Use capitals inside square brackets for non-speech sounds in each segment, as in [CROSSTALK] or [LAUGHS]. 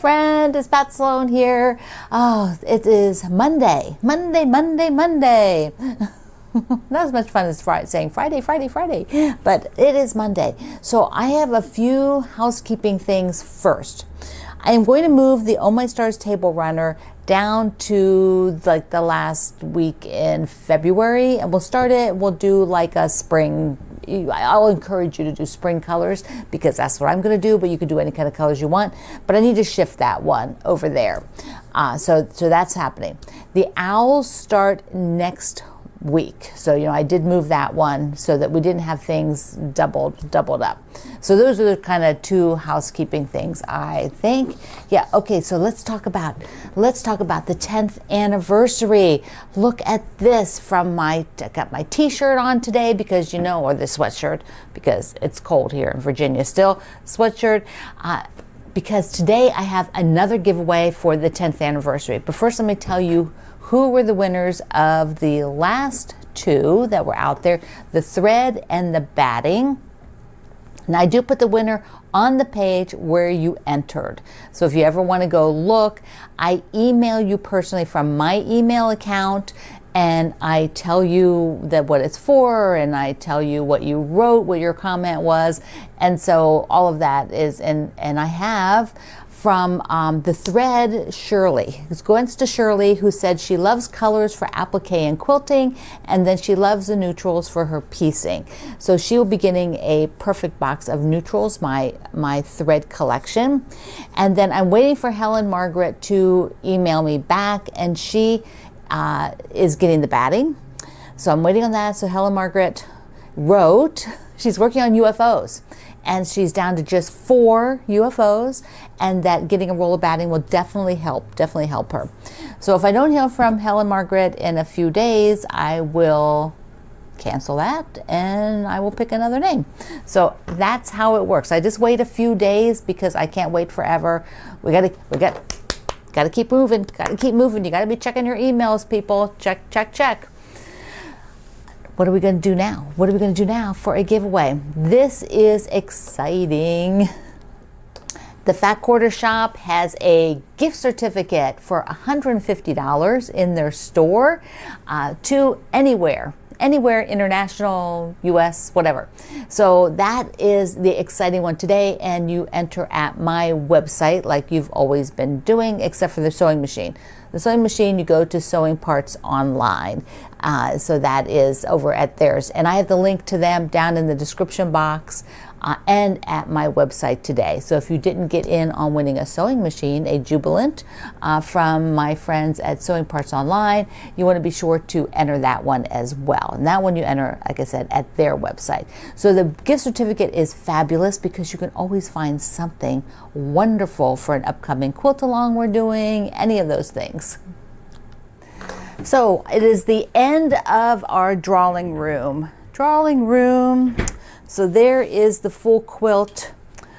friend, it's Pat Sloan here. Oh, it is Monday, Monday, Monday, Monday. [LAUGHS] Not as much fun as Friday, saying Friday, Friday, Friday, but it is Monday. So I have a few housekeeping things first. I am going to move the Oh My Stars table runner down to like the last week in February, and we'll start it. We'll do like a spring. I'll encourage you to do spring colors because that's what I'm going to do. But you can do any kind of colors you want. But I need to shift that one over there. Uh, so so that's happening. The owls start next week. So, you know, I did move that one so that we didn't have things doubled doubled up. So those are the kind of two housekeeping things I think. Yeah, okay, so let's talk about let's talk about the 10th anniversary. Look at this from my I got my t-shirt on today because you know or the sweatshirt because it's cold here in Virginia still. Sweatshirt uh, because today I have another giveaway for the 10th anniversary. But first let me tell you who were the winners of the last two that were out there the thread and the batting. And I do put the winner on the page where you entered. So if you ever want to go look, I email you personally from my email account and I tell you that what it's for and I tell you what you wrote, what your comment was. And so all of that is and and I have from um, the thread Shirley. It goes to Shirley, who said she loves colors for applique and quilting, and then she loves the neutrals for her piecing. So she will be getting a perfect box of neutrals, my my thread collection, and then I'm waiting for Helen Margaret to email me back, and she uh, is getting the batting. So I'm waiting on that. So Helen Margaret wrote. She's working on UFOs and she's down to just four UFOs, and that getting a roll of batting will definitely help, definitely help her. So if I don't hear from Helen Margaret in a few days, I will cancel that and I will pick another name. So that's how it works. I just wait a few days because I can't wait forever. We got to we got got to keep moving. Got to keep moving. You got to be checking your emails, people. Check check check. What are we going to do now? What are we going to do now for a giveaway? This is exciting. The Fat Quarter Shop has a gift certificate for $150 in their store uh, to anywhere anywhere international, US, whatever. So that is the exciting one today, and you enter at my website like you've always been doing, except for the sewing machine. The sewing machine, you go to Sewing Parts Online. Uh, so that is over at theirs. And I have the link to them down in the description box uh, and at my website today. So if you didn't get in on winning a sewing machine, a Jubilant uh, from my friends at Sewing Parts Online, you want to be sure to enter that one as well. And that one you enter, like I said, at their website. So the gift certificate is fabulous because you can always find something wonderful for an upcoming quilt along we're doing, any of those things. So it is the end of our drawing room. Drawing room. So there is the full quilt.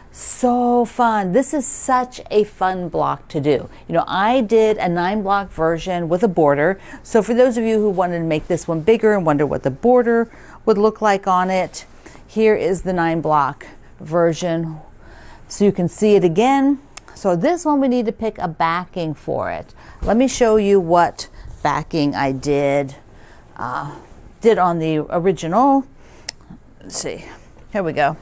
So fun. This is such a fun block to do. You know, I did a nine block version with a border. So for those of you who wanted to make this one bigger and wonder what the border would look like on it, here is the nine block version. So you can see it again. So this one we need to pick a backing for it. Let me show you what backing I did uh, did on the original. Let's see. Here we go.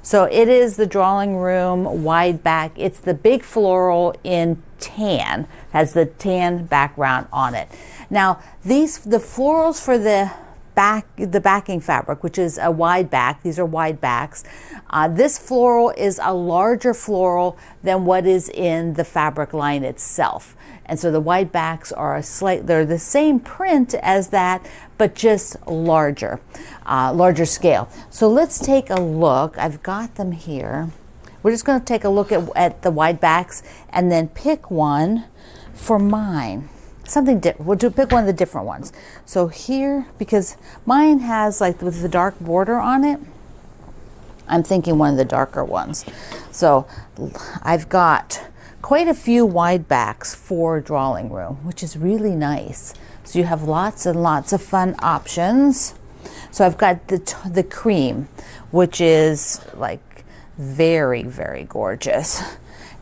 So it is the drawing room wide back. It's the big floral in tan, has the tan background on it. Now these the florals for the back the backing fabric, which is a wide back. These are wide backs. Uh, this floral is a larger floral than what is in the fabric line itself. And so the wide backs are a slight, they're the same print as that, but just larger, uh, larger scale. So let's take a look. I've got them here. We're just going to take a look at, at the wide backs and then pick one for mine. Something different. We'll do pick one of the different ones. So here, because mine has like with the dark border on it, I'm thinking one of the darker ones. So I've got quite a few wide backs for drawing room, which is really nice. So you have lots and lots of fun options. So I've got the, the cream, which is like very, very gorgeous.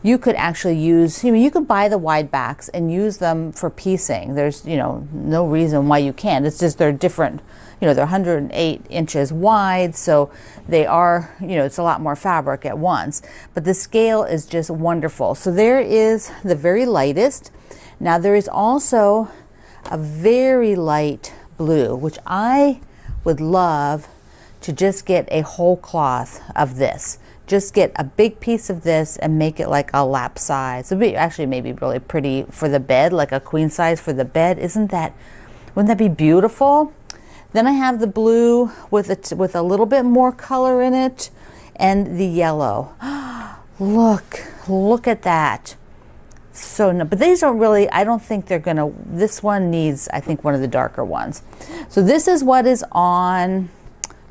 You could actually use, you know, you could buy the wide backs and use them for piecing. There's, you know, no reason why you can't. It's just they're different, you know, they're 108 inches wide, so they are, you know, it's a lot more fabric at once. But the scale is just wonderful. So there is the very lightest. Now there is also a very light blue, which I would love to just get a whole cloth of this just get a big piece of this and make it like a lap size. It'd be actually maybe really pretty for the bed, like a queen size for the bed. Isn't that, wouldn't that be beautiful? Then I have the blue with a, with a little bit more color in it and the yellow. [GASPS] look, look at that. So, no, but these don't really, I don't think they're to, this one needs, I think, one of the darker ones. So this is what is on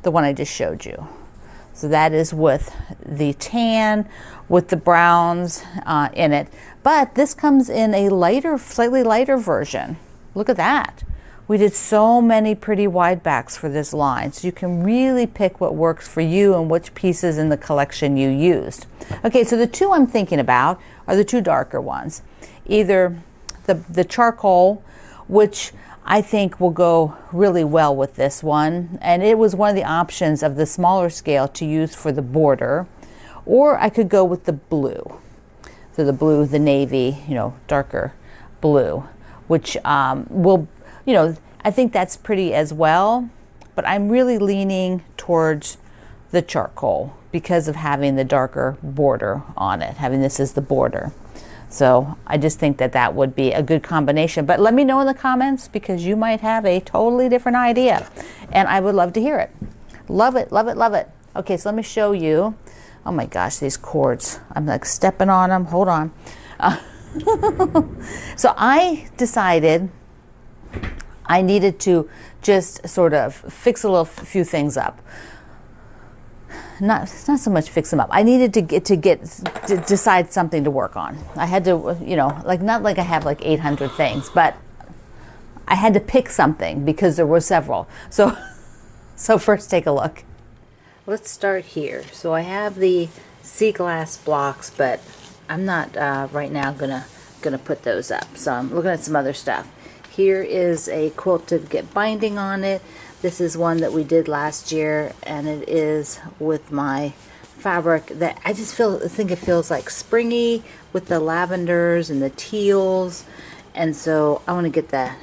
the one I just showed you. So that is with the tan, with the browns uh, in it. But this comes in a lighter, slightly lighter version. Look at that. We did so many pretty wide backs for this line, so you can really pick what works for you and which pieces in the collection you used. Okay, so the two I'm thinking about are the two darker ones. Either the, the charcoal, which I think will go really well with this one. And it was one of the options of the smaller scale to use for the border. Or I could go with the blue. So the blue, the navy, you know, darker blue, which um, will, you know, I think that's pretty as well. But I'm really leaning towards the charcoal because of having the darker border on it, having this as the border. So I just think that that would be a good combination. But let me know in the comments because you might have a totally different idea. And I would love to hear it. Love it, love it, love it. Okay, so let me show you. Oh my gosh, these cords. I'm like stepping on them. Hold on. Uh, [LAUGHS] so I decided I needed to just sort of fix a little few things up not not so much fix them up. I needed to get to get to decide something to work on. I had to, you know, like not like I have like 800 things, but I had to pick something because there were several. So [LAUGHS] so first take a look. Let's start here. So I have the sea glass blocks, but I'm not uh, right now gonna gonna put those up. So I'm looking at some other stuff. Here is a quilt to get binding on it. This is one that we did last year and it is with my fabric that I just feel think it feels like springy with the lavenders and the teals and so I want to get have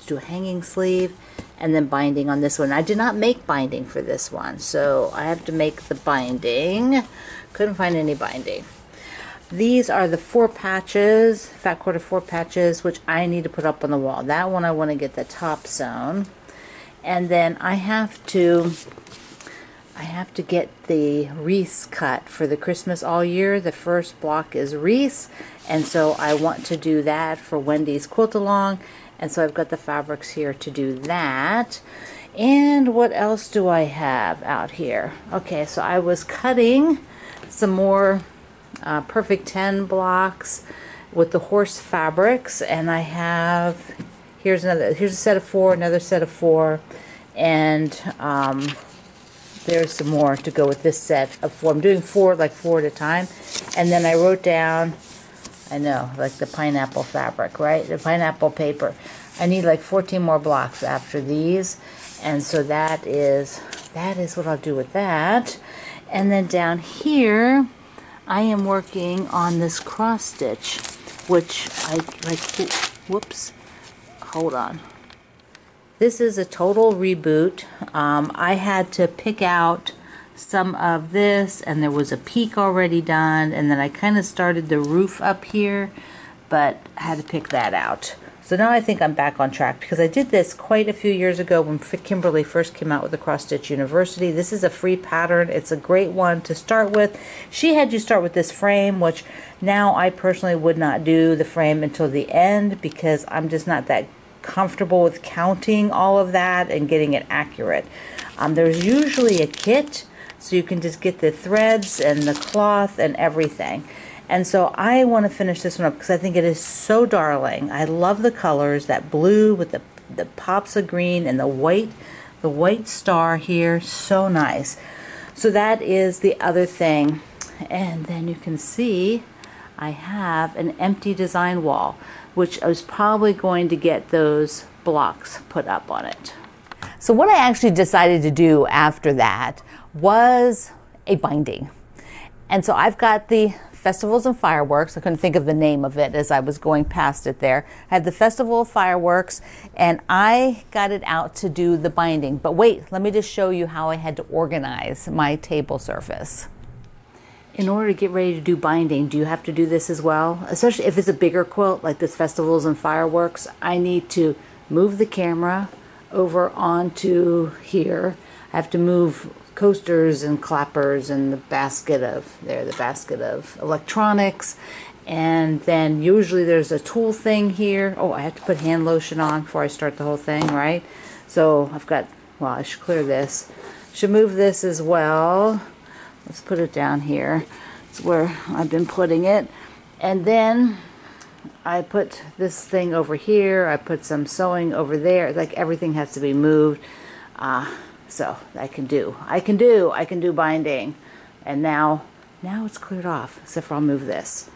to do a hanging sleeve and then binding on this one. I did not make binding for this one so I have to make the binding. Couldn't find any binding. These are the four patches, fat quarter four patches, which I need to put up on the wall. That one I want to get the top sewn and then I have to I have to get the wreaths cut for the Christmas all year. The first block is wreaths, and so I want to do that for Wendy's quilt along, and so I've got the fabrics here to do that. And what else do I have out here? Okay, so I was cutting some more uh, Perfect 10 blocks with the horse fabrics, and I have here's another here's a set of four another set of four and um, there's some more to go with this set of four. I'm doing four like four at a time and then I wrote down I know like the pineapple fabric right? The pineapple paper. I need like 14 more blocks after these and so that is that is what I'll do with that. And then down here I am working on this cross stitch which I like whoops hold on. This is a total reboot. Um, I had to pick out some of this and there was a peak already done and then I kind of started the roof up here but I had to pick that out. So now I think I'm back on track because I did this quite a few years ago when Kimberly first came out with the Cross Stitch University. This is a free pattern. It's a great one to start with. She had you start with this frame, which now I personally would not do the frame until the end because I'm just not that comfortable with counting all of that and getting it accurate. Um, there's usually a kit, so you can just get the threads and the cloth and everything. And so I want to finish this one up because I think it is so darling. I love the colors, that blue with the, the pops of green and the white, the white star here, so nice. So that is the other thing. And then you can see I have an empty design wall, which I was probably going to get those blocks put up on it. So what I actually decided to do after that was a binding. And so I've got the Festivals and Fireworks. I couldn't think of the name of it as I was going past it there. I had the Festival of Fireworks and I got it out to do the binding. But wait, let me just show you how I had to organize my table surface. In order to get ready to do binding, do you have to do this as well? Especially if it's a bigger quilt like this Festivals and Fireworks, I need to move the camera over onto here. I have to move coasters and clappers and the basket of there the basket of electronics. And then usually there's a tool thing here. Oh I have to put hand lotion on before I start the whole thing right? So I've got well I should clear this. Should move this as well let's put it down here it's where I've been putting it and then I put this thing over here I put some sewing over there like everything has to be moved uh, so I can do, I can do, I can do binding. And now, now it's cleared off, except for I'll move this.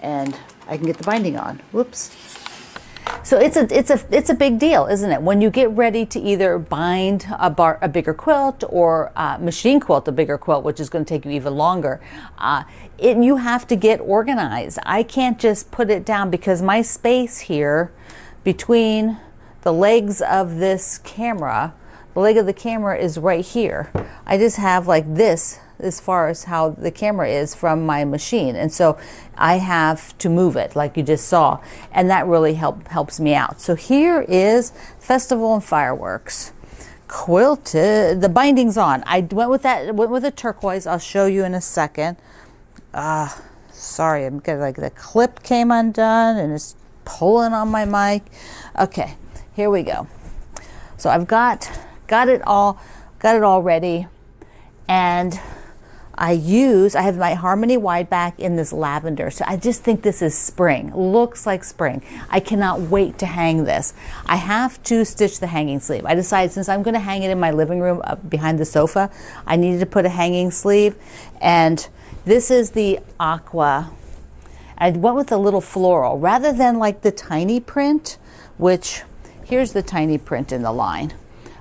And I can get the binding on. Whoops. So it's a it's a it's a big deal, isn't it? When you get ready to either bind a bar a bigger quilt or uh, machine quilt a bigger quilt, which is going to take you even longer, uh, it you have to get organized. I can't just put it down because my space here between the legs of this camera the leg of the camera is right here. I just have like this as far as how the camera is from my machine. And so I have to move it like you just saw. And that really help, helps me out. So here is Festival and Fireworks. Quilted, the binding's on. I went with that, went with a turquoise. I'll show you in a second. Ah, uh, sorry, I'm getting like the clip came undone and it's pulling on my mic. Okay, here we go. So I've got got it all, got it all ready. And I use, I have my Harmony wide back in this lavender. So I just think this is spring. Looks like spring. I cannot wait to hang this. I have to stitch the hanging sleeve. I decided since I'm going to hang it in my living room uh, behind the sofa, I needed to put a hanging sleeve. And this is the aqua. I went with a little floral rather than like the tiny print, which here's the tiny print in the line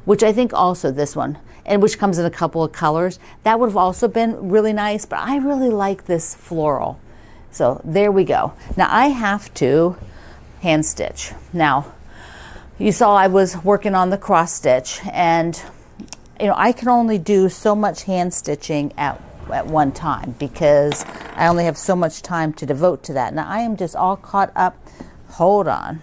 which I think also this one, and which comes in a couple of colors. That would have also been really nice, but I really like this floral. So there we go. Now I have to hand stitch. Now, you saw I was working on the cross stitch and you know, I can only do so much hand stitching at at one time because I only have so much time to devote to that. Now I am just all caught up. Hold on.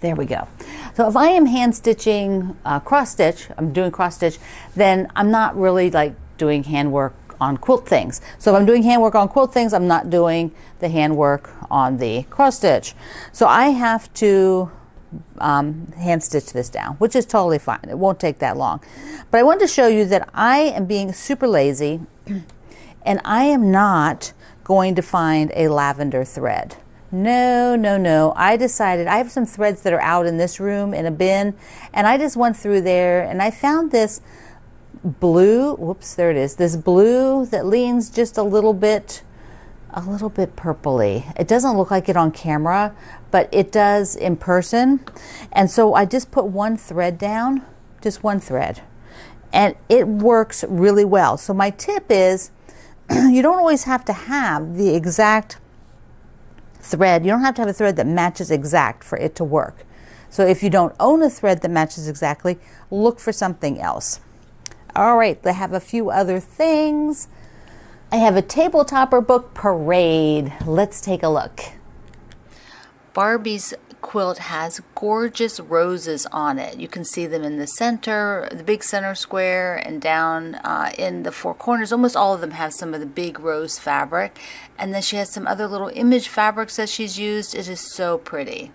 There we go. So if I am hand stitching uh, cross stitch, I'm doing cross stitch, then I'm not really like doing handwork on quilt things. So if I'm doing handwork on quilt things, I'm not doing the handwork on the cross stitch. So I have to um, hand stitch this down, which is totally fine. It won't take that long. But I wanted to show you that I am being super lazy [CLEARS THROAT] and I am not going to find a lavender thread. No, no, no. I decided I have some threads that are out in this room in a bin, and I just went through there and I found this blue. Whoops, there it is. This blue that leans just a little bit, a little bit purpley. It doesn't look like it on camera, but it does in person. And so I just put one thread down, just one thread, and it works really well. So my tip is [CLEARS THROAT] you don't always have to have the exact thread. You don't have to have a thread that matches exact for it to work. So if you don't own a thread that matches exactly, look for something else. All right, I have a few other things. I have a tabletopper book parade. Let's take a look. Barbie's quilt has gorgeous roses on it. You can see them in the center, the big center square, and down uh, in the four corners. Almost all of them have some of the big rose fabric. And then she has some other little image fabrics that she's used. It is so pretty.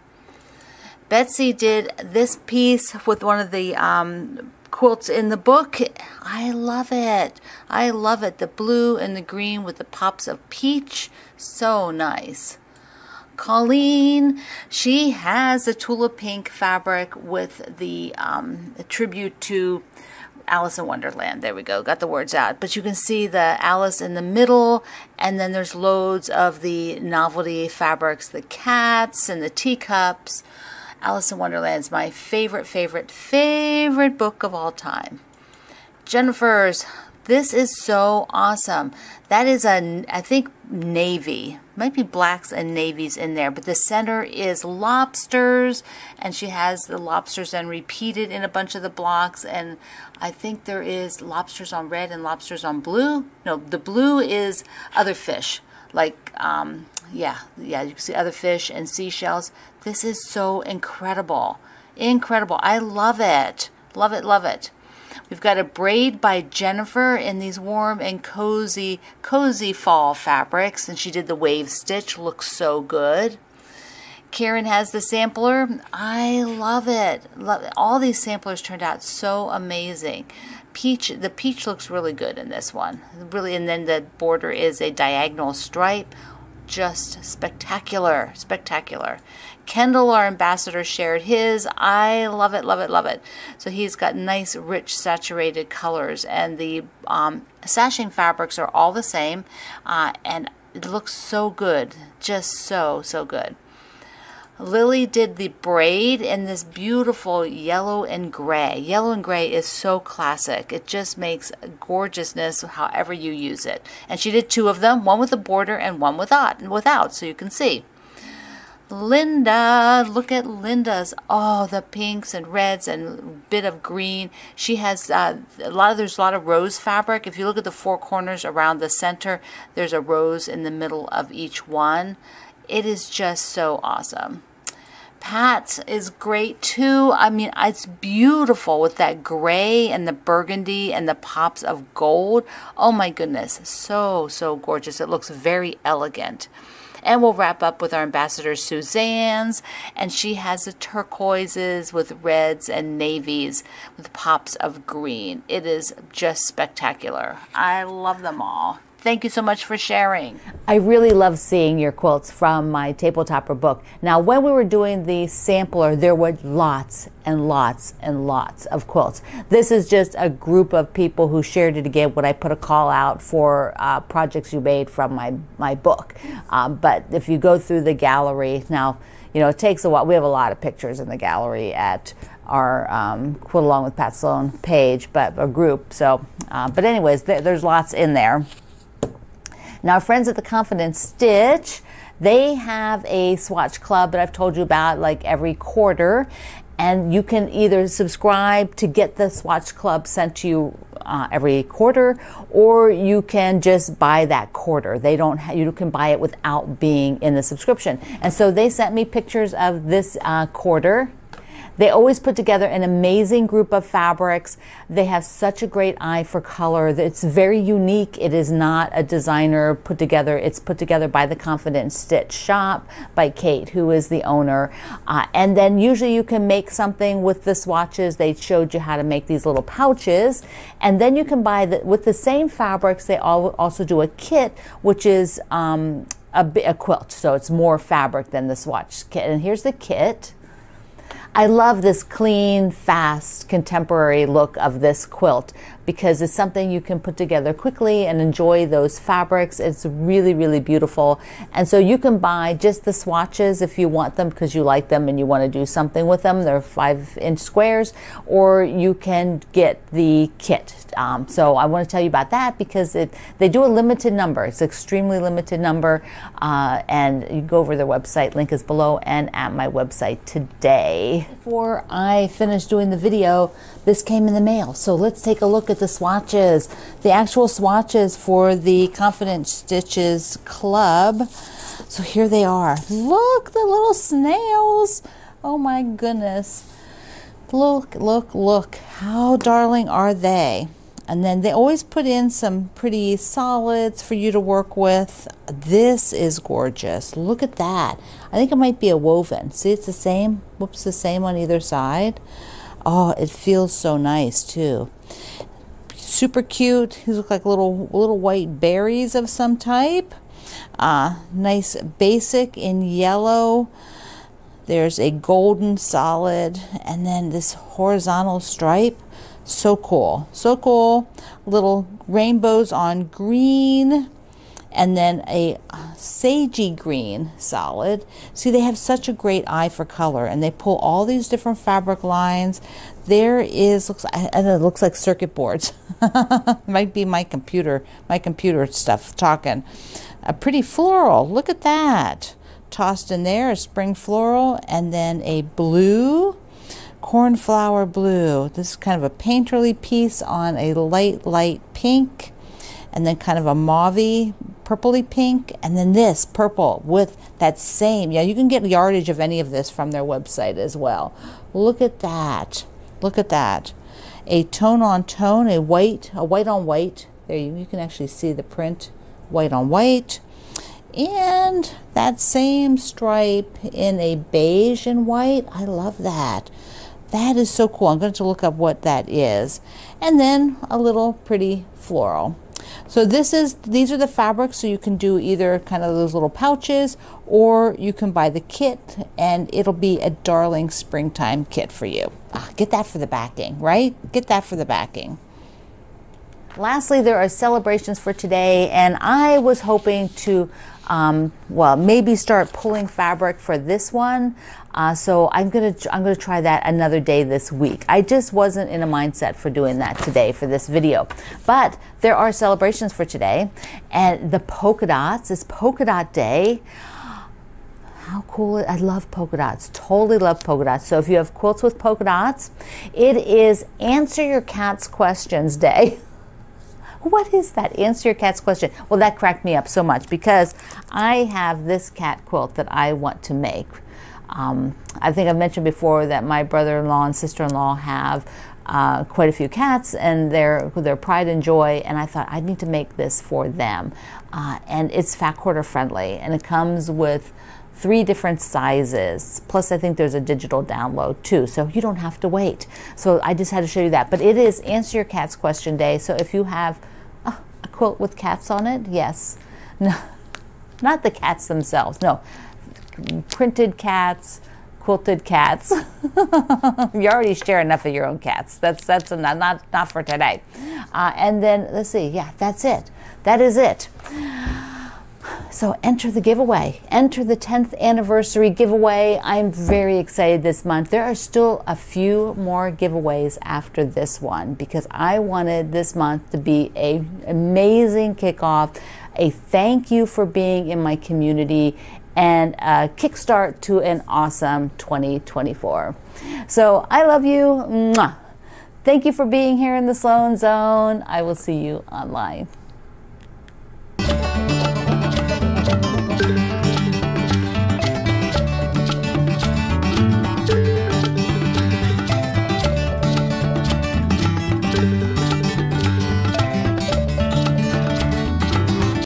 Betsy did this piece with one of the um, quilts in the book. I love it. I love it. The blue and the green with the pops of peach. So nice. Colleen, she has a Tula Pink fabric with the um, tribute to Alice in Wonderland. There we go. Got the words out. But you can see the Alice in the middle, and then there's loads of the novelty fabrics, the cats and the teacups. Alice in Wonderland is my favorite, favorite, favorite book of all time. Jennifer's. This is so awesome. That is a, I think, navy. Might be blacks and navies in there, but the center is lobsters, and she has the lobsters then repeated in a bunch of the blocks, and I think there is lobsters on red and lobsters on blue. No, the blue is other fish, like, um, yeah, yeah, you can see other fish and seashells. This is so incredible. Incredible. I love it. Love it, love it. We've got a braid by Jennifer in these warm and cozy, cozy fall fabrics, and she did the wave stitch. Looks so good. Karen has the sampler. I love it. Love it. All these samplers turned out so amazing. Peach, the peach looks really good in this one. Really, and then the border is a diagonal stripe just spectacular, spectacular. Kendall, our ambassador, shared his. I love it, love it, love it. So he's got nice, rich, saturated colors, and the um, sashing fabrics are all the same, uh, and it looks so good, just so, so good. Lily did the braid in this beautiful yellow and gray. Yellow and gray is so classic. It just makes gorgeousness however you use it. And she did two of them, one with a border and one without, without so you can see. Linda, look at Linda's. Oh, the pinks and reds and bit of green. She has uh, a lot of, there's a lot of rose fabric. If you look at the four corners around the center, there's a rose in the middle of each one. It is just so awesome. Pat's is great too. I mean, it's beautiful with that gray and the burgundy and the pops of gold. Oh my goodness, so, so gorgeous. It looks very elegant. And we'll wrap up with our ambassador Suzanne's, and she has the turquoises with reds and navies with pops of green. It is just spectacular. I love them all. Thank you so much for sharing. I really love seeing your quilts from my tabletopper book. Now, when we were doing the sampler, there were lots and lots and lots of quilts. This is just a group of people who shared it again when I put a call out for uh, projects you made from my, my book. Um, but if you go through the gallery, now, you know, it takes a while. We have a lot of pictures in the gallery at our um, Quilt Along with Pat Sloan page, but a group. So, uh, but anyways, th there's lots in there. Now, friends at the Confident Stitch, they have a swatch club that I've told you about like every quarter. And you can either subscribe to get the swatch club sent to you uh, every quarter, or you can just buy that quarter. They don't. you can buy it without being in the subscription. And so they sent me pictures of this uh, quarter they always put together an amazing group of fabrics. They have such a great eye for color. It's very unique. It is not a designer put together. It's put together by the Confident Stitch shop by Kate, who is the owner. Uh, and then usually you can make something with the swatches. They showed you how to make these little pouches. And then you can buy the, with the same fabrics, they all, also do a kit, which is um, a, a quilt. So it's more fabric than the swatch kit. And here's the kit. I love this clean, fast, contemporary look of this quilt because it's something you can put together quickly and enjoy those fabrics. It's really, really beautiful. And so you can buy just the swatches if you want them because you like them and you want to do something with them. They're five inch squares, or you can get the kit. Um, so I want to tell you about that because it, they do a limited number. It's extremely limited number. Uh, and you go over their website, link is below and at my website today. Before I finish doing the video, this came in the mail. So let's take a look at the swatches. The actual swatches for the Confident Stitches Club. So here they are. Look, the little snails. Oh my goodness. Look, look, look. How darling are they? And then they always put in some pretty solids for you to work with. This is gorgeous. Look at that. I think it might be a woven. See, it's the same. Whoops, the same on either side. Oh, it feels so nice too. Super cute. These look like little little white berries of some type. Uh, nice basic in yellow. There's a golden solid and then this horizontal stripe So cool. So cool. Little rainbows on green and then a sagey green solid. See, they have such a great eye for color and they pull all these different fabric lines. There is, looks, and it looks like circuit boards. [LAUGHS] Might be my computer, my computer stuff talking. A pretty floral, look at that. Tossed in there, a spring floral, and then a blue cornflower blue. This is kind of a painterly piece on a light, light pink, and then kind of a mauvey purpley pink, and then this purple with that same. Yeah, you can get yardage of any of this from their website as well. Look at that. Look at that. A tone on tone, a white, a white on white. There you, you can actually see the print, white on white. And that same stripe in a beige and white. I love that. That is so cool. I'm going to look up what that is. And then a little pretty floral. So this is these are the fabrics so you can do either kind of those little pouches or you can buy the kit and it'll be a darling springtime kit for you. Ah, get that for the backing, right? Get that for the backing. Lastly, there are celebrations for today and I was hoping to um, well, maybe start pulling fabric for this one. Uh, so I'm gonna I'm gonna try that another day this week. I just wasn't in a mindset for doing that today for this video, but there are celebrations for today, and the polka dots is polka dot day. How cool! I love polka dots. Totally love polka dots. So if you have quilts with polka dots, it is answer your cat's questions day. [LAUGHS] what is that? Answer your cat's question. Well, that cracked me up so much because I have this cat quilt that I want to make. Um, I think I've mentioned before that my brother-in-law and sister-in-law have uh, quite a few cats and they're their pride and joy and I thought I'd need to make this for them uh, and it's fat quarter friendly and it comes with three different sizes. Plus, I think there's a digital download too, so you don't have to wait. So I just had to show you that. But it is Answer Your Cat's Question Day. So if you have a quilt with cats on it? Yes. [LAUGHS] No, not the cats themselves. No, printed cats, quilted cats. [LAUGHS] you already share enough of your own cats. That's that's not not, not for today. Uh, and then let's see. Yeah, that's it. That is it. So enter the giveaway. Enter the 10th anniversary giveaway. I'm very excited this month. There are still a few more giveaways after this one because I wanted this month to be a amazing kickoff, a thank you for being in my community and a kickstart to an awesome 2024. So I love you. Mwah. Thank you for being here in the Sloan Zone. I will see you online.